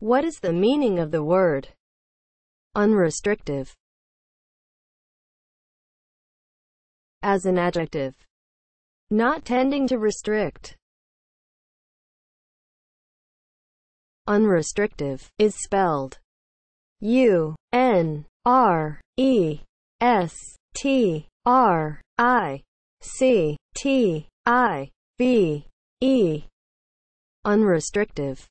What is the meaning of the word unrestrictive as an adjective? Not tending to restrict. Unrestrictive is spelled U N R E S T R I C T I V E unrestrictive